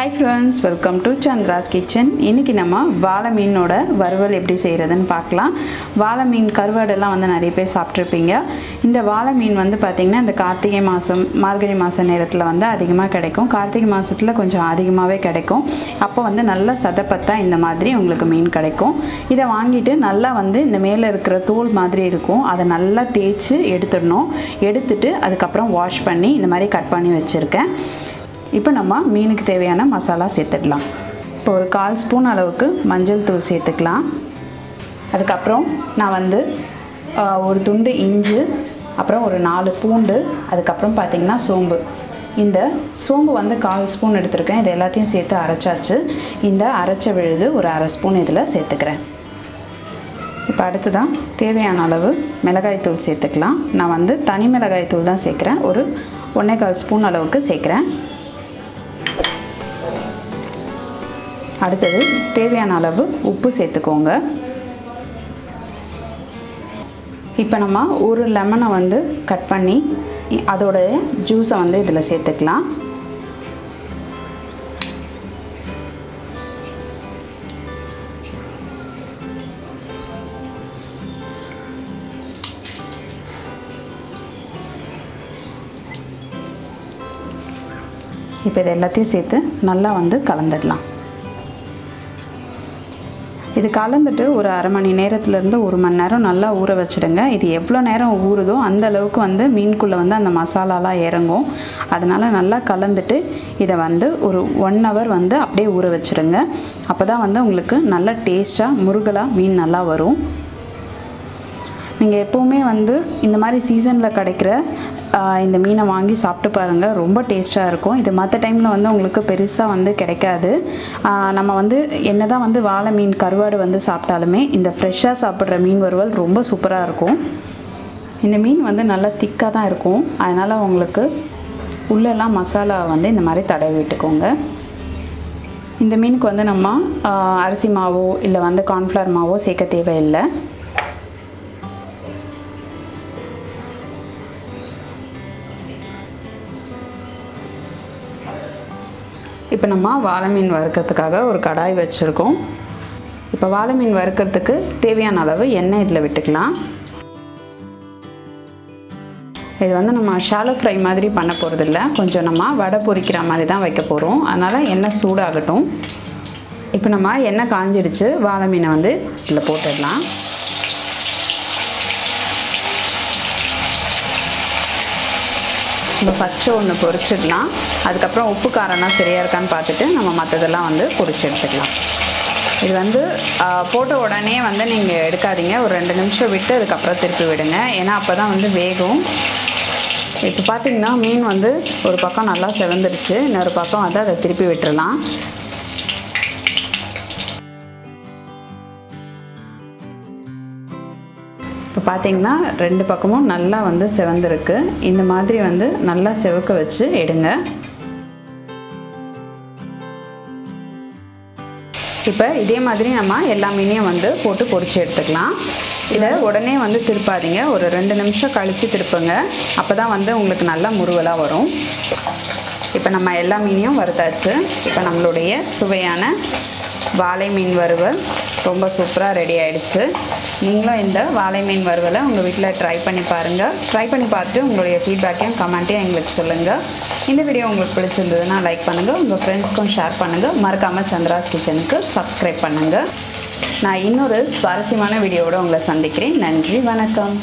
Hi friends welcome to Chandra's kitchen இன்றைக்கி நம்ம வாழை மீனோட வறுவல் எப்படி செய்கிறதுன்னு பார்க்கலாம். வாழை மீன் கருவாடெல்லாம் வந்து நிறைய பேர் சாப்பிட்ருப்பீங்க இந்த வாழை மீன் வந்து பார்த்திங்கன்னா இந்த கார்த்திகை மாதம் மார்கழி மாத நேரத்தில் வந்து அதிகமாக கிடைக்கும். கார்த்திகை மாதத்தில் கொஞ்சம் அதிகமாகவே கிடைக்கும். அப்போ வந்து நல்லா சதப்பத்தாக இந்த மாதிரி உங்களுக்கு மீன் கிடைக்கும். இதை வாங்கிட்டு நல்லா வந்து இந்த மேலே இருக்கிற தோல் மாதிரி இருக்கும். அதை நல்லா தேய்ச்சி எடுத்துடணும். எடுத்துட்டு அதுக்கப்புறம் வாஷ் பண்ணி இந்த மாதிரி கட் பண்ணி வச்சுருக்கேன். இப்போ நம்ம மீனுக்கு தேவையான மசாலா சேர்த்துடலாம். இப்போ ஒரு கால் ஸ்பூன் அளவுக்கு மஞ்சள் தூள் சேர்த்துக்கலாம். அதுக்கப்புறம் நான் வந்து ஒரு துண்டு இஞ்சி அப்புறம் ஒரு நாலு பூண்டு அதுக்கப்புறம் பார்த்திங்கன்னா சோம்பு. இந்த சோம்பு வந்து கால் ஸ்பூன் எடுத்திருக்கேன். இது எல்லாத்தையும் சேர்த்து அரைச்சாச்சு. இந்த அரைச்ச விழுது ஒரு அரை ஸ்பூன் இதில் சேர்த்துக்கிறேன். இப்போ அடுத்ததான் தேவையான அளவு மிளகாய் தூள் சேர்த்துக்கலாம். நான் வந்து தனி மிளகாய் தூள் தான் சேர்க்குறேன். ஒரு ஒன்றே கால் ஸ்பூன் அளவுக்கு சேர்க்குறேன். அடுத்தது தேவையான அளவு உப்பு சேர்த்துக்கோங்க. இப்போ நம்ம ஒரு லெமனை வந்து கட் பண்ணி அதோடைய ஜூஸை வந்து இதில் சேர்த்துக்கலாம். இப்போ இது எல்லாத்தையும் சேர்த்து நல்லா வந்து கலந்துடலாம். இது கலந்துட்டு ஒரு அரை மணி நேரத்துலேருந்து ஒரு மணி நேரம் நல்லா ஊற வச்சுடுங்க. இது எவ்வளோ நேரம் ஊறுதோ அந்த அளவுக்கு வந்து மீனுக்குள்ளே வந்து அந்த மசாலாலாம் இறங்கும். அதனால் நல்லா கலந்துட்டு இதை வந்து ஒரு ஒன் ஹவர் வந்து அப்படியே ஊற வச்சுடுங்க. அப்போ தான் வந்து உங்களுக்கு நல்லா டேஸ்ட்டாக முருகலாக மீன் நல்லா வரும். நீங்கள் எப்போவுமே வந்து இந்த மாதிரி சீசனில் கிடைக்கிற இந்த மீனை வாங்கி சாப்பிட்டு பாருங்கள் ரொம்ப டேஸ்ட்டாக இருக்கும். இது மற்ற டைமில் வந்து உங்களுக்கு பெருசாக வந்து கிடைக்காது. நம்ம வந்து என்ன தான் வந்து வாழை மீன் கருவாடு வந்து சாப்பிட்டாலுமே இந்த ஃப்ரெஷ்ஷாக சாப்பிட்ற மீன் வறுவல் ரொம்ப சூப்பராக இருக்கும். இந்த மீன் வந்து நல்லா திக்காக தான் இருக்கும். அதனால் உங்களுக்கு உள்ளெல்லாம் மசாலா வந்து இந்த மாதிரி தடவி விட்டுக்கோங்க. இந்த மீனுக்கு வந்து நம்ம அரிசி மாவோ இல்லை வந்து கார்ன்ஃப்ளவர் மாவோ சேர்க்க தேவையில்லை. இப்போ நம்ம வாழை மீன் வறுக்கிறதுக்காக ஒரு கடாய் வச்சுருக்கோம். இப்போ வாழை மீன் வறுக்கிறதுக்கு தேவையான அளவு எண்ணெய் இதில் விட்டுக்கலாம். இது வந்து நம்ம ஷாலோ ஃப்ரை மாதிரி பண்ண போகிறதில்ல கொஞ்சம் நம்ம வடை பொரிக்கிற மாதிரி தான் வைக்க போகிறோம் அதனால் எண்ணெய் சூடாகட்டும். இப்போ நம்ம எண்ணெய் காஞ்சிடுச்சு. வாழை மீனை வந்து இதில் போட்டுடலாம். நம்ம ஃபஸ்ட்டு ஒன்று பொரிச்சிடலாம். அதுக்கப்புறம் உப்பு காரம்லாம் சரியாக இருக்கான்னு பார்த்துட்டு நம்ம மற்றதெல்லாம் வந்து பொரிச்சு எடுத்துக்கலாம். இது வந்து போட்ட உடனே வந்து நீங்கள் எடுக்காதீங்க. ஒரு ரெண்டு நிமிஷம் விட்டு அதுக்கப்புறம் திருப்பி விடுங்க. ஏன்னா அப்போ தான் வந்து வேகும். இப்போ பார்த்தீங்கன்னா மீன் வந்து ஒரு பக்கம் நல்லா செவந்துருச்சு. இன்னொரு பக்கம் வந்து அதை திருப்பி விட்டுடலாம் இப்போ பார்த்தீங்கன்னா ரெண்டு பக்கமும் நல்லா வந்து செவந்திருக்கு. இந்த மாதிரி வந்து நல்லா செவக்க வச்சு எடுங்க. இப்போ இதே மாதிரி நம்ம எல்லா மீனையும் வந்து போட்டு பொறிச்சு எடுத்துக்கலாம். இதை உடனே வந்து திருப்பாதீங்க. ஒரு ரெண்டு நிமிஷம் கழித்து திருப்புங்க. அப்போ தான் வந்து உங்களுக்கு நல்லா முருவலாக வரும். இப்போ நம்ம எல்லா மீனையும் வறுத்தாச்சு. இப்போ நம்மளுடைய சுவையான வாழை மீன் வறுவல். ரொம்ப சூப்பராக ரெடி ஆகிடுச்சு நீங்களும் இந்த வாழை மீன் வறுவலை உங்கள் வீட்டில் ட்ரை பண்ணி பாருங்கள் ட்ரை பண்ணி பார்த்துட்டு உங்களுடைய ஃபீட்பேக்கையும் கமெண்ட்டையும் எங்களுக்கு சொல்லுங்கள் இந்த வீடியோ உங்களுக்கு பிடிச்சிருந்ததுன்னா லைக் பண்ணுங்கள் உங்கள் ஃப்ரெண்ட்ஸ்க்கும் ஷேர் பண்ணுங்கள் மறக்காமல் சந்திராஸ் கிச்சனுக்கு சப்ஸ்கிரைப் பண்ணுங்கள் நான் இன்னொரு சுவாரஸ்யமான வீடியோவோடு உங்களை சந்திக்கிறேன். நன்றி வணக்கம்.